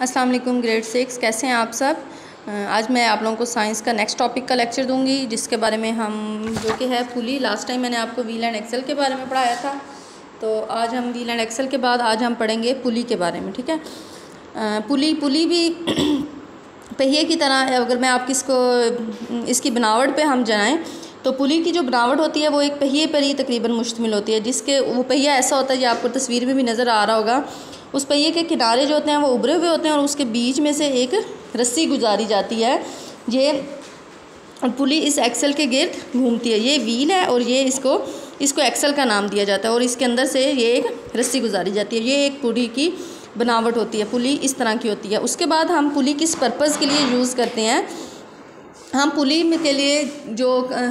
अस्सलाम वालेकुम, grade six, कैसे हैं आप सब? आज मैं आप लोगों को साइंस का नेक्स्ट टॉपिक का लेक्चर दूँगी, जिसके बारे में हम, जो कि है पुली लास्ट टाइम मैंने आपको व्हील एंड एक्सेल के बारे में पढ़ाया था। तो आज हम व्हील एंड एक्सेल के बाद, आज हम पढ़ेंगे पुली के बारे में, ठीक है? पुली पुली भी पहिए की तरह, अगर मैं आप किसको, इसकी बनावट पे हम जाएँ तो पुली की जो बनावट होती है, वो एक पहिए पर ही तकरीबन मुश्तमिल होती है, जिसके वो पहिया ऐसा होता है जो आपको तस्वीर में भी नज़र आ रहा होगा। उस पहिए के किनारे जो होते हैं, वो उभरे हुए होते हैं और उसके बीच में से एक रस्सी गुजारी जाती है। ये पुली इस एक्सल के गिर्द घूमती है। ये व्हील है और ये इसको इसको एक्सल का नाम दिया जाता है और इसके अंदर से ये एक रस्सी गुजारी जाती है। ये एक पुली की बनावट होती है पुली इस तरह की होती है। उसके बाद हम पुली किस पर्पज़ के लिए यूज़ करते हैं हम पुली के लिए जो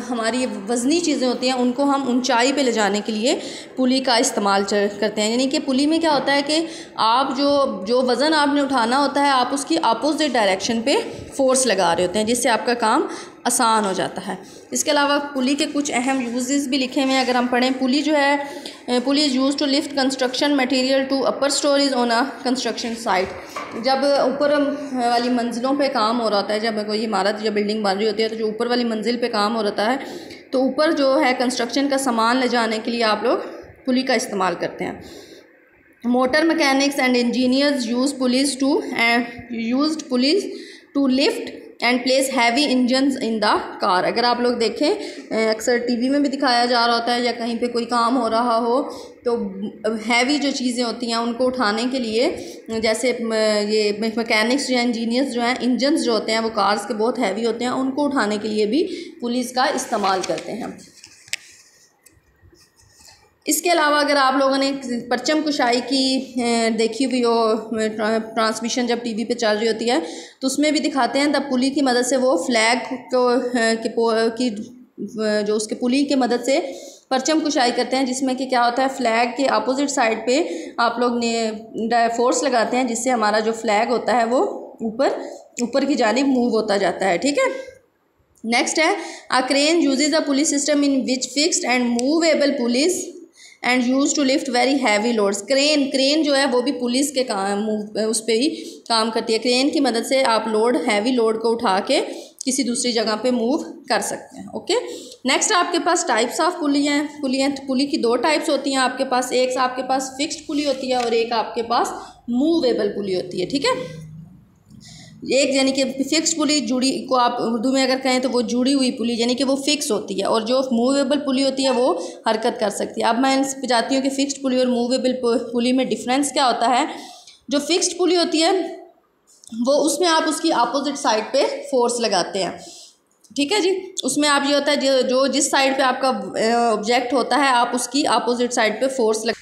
हमारी वज़नी चीज़ें होती हैं, उनको हम ऊंचाई पे ले जाने के लिए पुली का इस्तेमाल करते हैं। यानी कि पुली में क्या होता है कि आप जो जो वज़न आपने उठाना होता है, आप उसकी अपोजिट डायरेक्शन पे फोर्स लगा रहे होते हैं, जिससे आपका काम आसान हो जाता है। इसके अलावा पुली के कुछ अहम यूजेस भी लिखे हुए हैं। अगर हम पढ़ें, पुली जो है pulley is use to lift construction material to upper storeys on a construction site जब ऊपर वाली मंजिलों पे काम हो रहा है, जब कोई इमारत या बिल्डिंग बन रही होती है तो जो ऊपर वाली मंजिल पे काम हो रहा है तो ऊपर जो है कंस्ट्रक्शन का सामान ले जाने के लिए आप लोग पुली का इस्तेमाल करते हैं। Motor mechanics and engineers use pulleys to use pulleys to lift and place heavy engine in the car अगर आप लोग देखें अक्सर टीवी में भी दिखाया जा रहा होता है या कहीं पे कोई काम हो रहा हो तो हैवी जो चीज़ें होती हैं, उनको उठाने के लिए, जैसे ये मैकेनिक्स हैं इंजीनियर्स जो हैं इंजन्स जो होते हैं, वो कार्स के बहुत हैवी होते हैं, उनको उठाने के लिए भी पुलिस का इस्तेमाल करते हैं। इसके अलावा अगर आप लोगों ने परचम कुशाई की देखी हुई हो ट्रांसमिशन जब टीवी पे चल रही होती है तो उसमें भी दिखाते हैं, तब पुली की मदद से वो फ्लैग को की जो उसके पुली की मदद से परचम कुशाई करते हैं, जिसमें कि क्या होता है, फ्लैग के अपोजिट साइड पे आप लोग ने फोर्स लगाते हैं, जिससे हमारा जो फ्लैग होता है, वो ऊपर ऊपर की जानब मूव होता जाता है, ठीक है? नेक्स्ट है, अ, crane uses a pulleys system in which fixed and movable pulleys and use to lift very heavy loads crane crane जो है वो भी पुलिस के काम उस पर ही काम करती है। क्रेन की मदद से आप लोड हैवी लोड को उठा के किसी दूसरी जगह पे मूव कर सकते हैं ओके नेक्स्ट आपके पास टाइप्स ऑफ़ पुली हैं। पुली हैं पुली की दो टाइप्स होती हैं आपके पास। एक आपके पास फिक्स्ड पुली होती है और एक आपके पास मूवेबल पुली होती है, ठीक है? एक यानी कि फिक्स पुली जुड़ी को आप उर्दू में अगर कहें तो वो जुड़ी हुई पुली, यानी कि वो फिक्स होती है और जो मूवेबल पुली होती है वो हरकत कर सकती है। अब मैं जाती हूँ कि फिक्स्ड पुली और मूवेबल पुली में डिफरेंस क्या होता है? जो फिक्स्ड पुली होती है, वो उसमें आप उसकी अपोजिट साइड पे फोर्स लगाते हैं। ठीक है जी? उसमें आप ये होता है, जो जिस साइड पे आपका ऑब्जेक्ट होता है, आप उसकी अपोजिट साइड पे फोर्स लग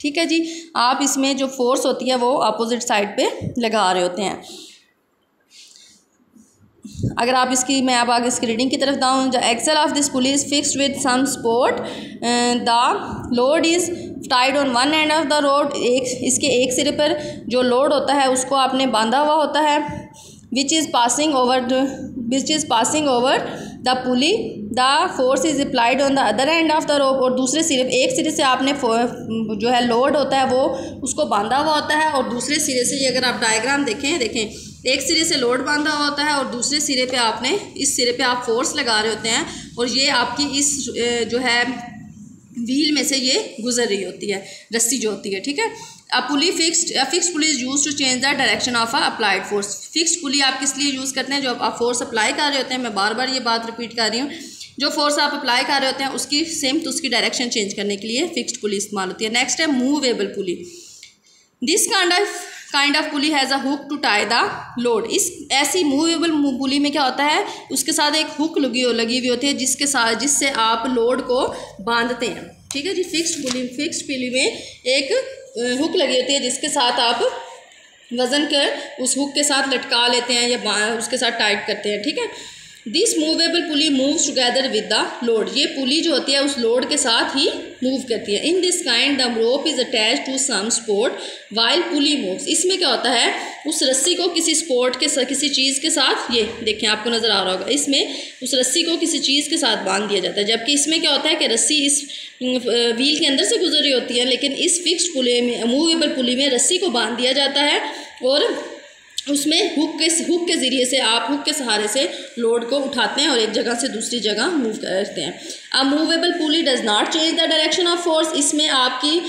ठीक है जी? आप इसमें जो फोर्स होती है वो अपोजिट साइड पे लगा रहे होते हैं। अगर आप इसकी, मैं आप आगे इसकी रीडिंग की तरफ़ दाऊँ axle of this pulley's fixed with some support the load is tied on one end of the rope एक, इसके एक सिरे पर जो लोड होता है, उसको आपने बांधा हुआ होता है which is passing over which is passing over the pulley the force is applied on the other end of the rope और दूसरे सिरे, एक सिरे से आपने जो है लोड होता है वो उसको बांधा हुआ होता है और दूसरे सिरे से ये अगर आप डायग्राम देखें देखें, एक सिरे से लोड बांधा हुआ होता है और दूसरे सिरे पे आपने, इस सिरे पे आप फोर्स लगा रहे होते हैं और ये आपकी इस जो है व्हील में से ये गुजर रही होती है, रस्सी जो होती है, ठीक है? A pulley fixed a fix pulley is use to change the direction of a applied force fixed pulley आप किस लिए यूज़ करते हैं? जो आप फोर्स अप्लाई कर रहे होते हैं, मैं बार बार ये बात रिपीट कर रही हूँ। जो फोर्स आप अप्लाई कर रहे होते हैं, उसकी सेम तो उसकी डायरेक्शन चेंज करने के लिए फिक्स्ड पुली इस्तेमाल होती है। नेक्स्ट है movable pulley. This kind of kind of pulley has a hook to tie the load इस ऐसी मूवेबल पुली में क्या होता है? उसके साथ एक हुक लगी लगी हुई होती है, जिसके साथ जिससे आप लोड को बांधते हैं। ठीक है जी? फिक्स्ड पुली फिक्स्ड पुली में एक हुक लगी होती है, जिसके साथ आप वज़न कर उस हुक के साथ लटका लेते हैं या उसके साथ टाइट करते हैं। ठीक है? This movable pulley moves together with the load ये पुली जो होती है, उस लोड के साथ ही मूव करती है। In this kind the rope is attach to some support while pulley moves इसमें क्या होता है? उस रस्सी को किसी स्पोर्ट के साथ किसी चीज़ के साथ, ये देखें, आपको नज़र आ रहा होगा। इसमें उस रस्सी को किसी चीज़ के साथ बाँध दिया जाता है। जबकि इसमें क्या होता है कि रस्सी इस व्हील के अंदर से गुजर रही होती है, लेकिन इस फिक्स्ड पुली में मूवेबल पुली में रस्सी को बाँध दिया जाता है और उसमें हुक के हुक के ज़रिए से आप हुक के सहारे से लोड को उठाते हैं और एक जगह से दूसरी जगह मूव करते हैं। अब movable pulley does not change the direction of force इसमें आपकी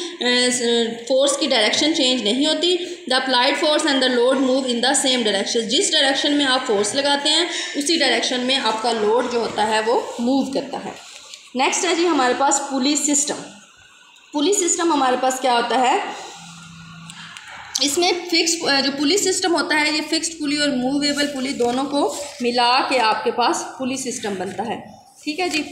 फोर्स की डायरेक्शन चेंज नहीं होती। The applied force and the load move in the same direction जिस डायरेक्शन में आप फोर्स लगाते हैं, उसी डायरेक्शन में आपका लोड जो होता है वो मूव करता है। नेक्स्ट है जी हमारे पास पुलिस सिस्टम पुलिस सिस्टम हमारे पास क्या होता है? इसमें फिक्स जो पुलिस सिस्टम होता है, ये फिक्स्ड पुली और मूवेबल पुली दोनों को मिला के आपके पास पुलिस सिस्टम बनता है। ठीक है जी?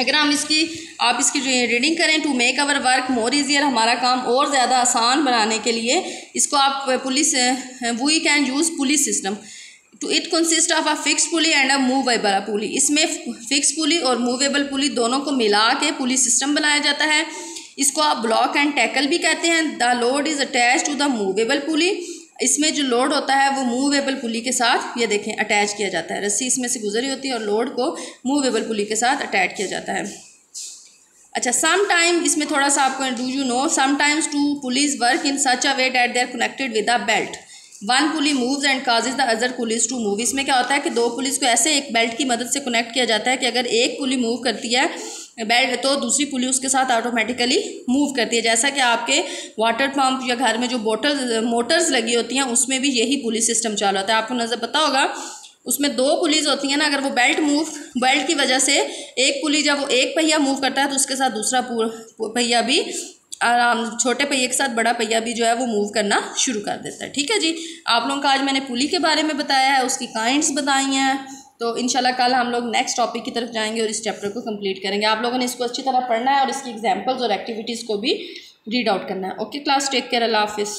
अगर हम इसकी, आप इसकी रीडिंग करें to make our work more easier हमारा काम और ज़्यादा आसान बनाने के लिए, इसको आप pulleys we can use pulleys system to it consist of a fix pulley and a movable pulley इसमें फिक्स पुली और मूवेबल पुली दोनों को मिला के पुलिस सिस्टम बनाया जाता है। इसको आप ब्लॉक एंड टैकल भी कहते हैं। The load is attach to the movable pulley इसमें जो लोड होता है, वो मूवेबल पुली के साथ, ये देखें अटैच किया जाता है। रस्सी इसमें से गुजरी होती है और लोड को मूवेबल पुली के साथ अटैच किया जाता है। अच्छा सम टाइम इसमें थोड़ा सा आपको do you know sometimes two pulleys work in such a way that they are connected with a belt one pulley moves and causes the other pulleys to move इसमें क्या होता है कि दो पुलिस को ऐसे एक बेल्ट की मदद से कनेक्ट किया जाता है कि अगर एक पुली मूव करती है बेल्ट तो दूसरी पुली उसके साथ ऑटोमेटिकली मूव करती है। जैसा कि आपके वाटर पंप या घर में जो बोटल मोटर्स लगी होती हैं, उसमें भी यही पुलिस सिस्टम चालू होता है। आपको नज़र पता होगा, उसमें दो पुलिस होती हैं ना, अगर वो बेल्ट मूव बेल्ट की वजह से एक पुली जब वो एक पहिया मूव करता है तो उसके साथ दूसरा पहिया भी आराम, छोटे पहिए के साथ बड़ा पहिया भी जो है वो मूव करना शुरू कर देता है। ठीक है जी? आप लोगों का आज मैंने पुली के बारे में बताया है, उसकी काइंड्स बताई हैं। तो इनशाला कल हम लोग नेक्स्ट टॉपिक की तरफ़ जाएँगे और इस चैप्टर को कंप्लीट करेंगे। आप लोगों ने इसको अच्छी तरह पढ़ना है और इसकी एग्जाम्पल्स और एक्टिविटीज़ को भी रीड आउट करना है। ओके क्लास टेक केयर अल्लाह हाफिज़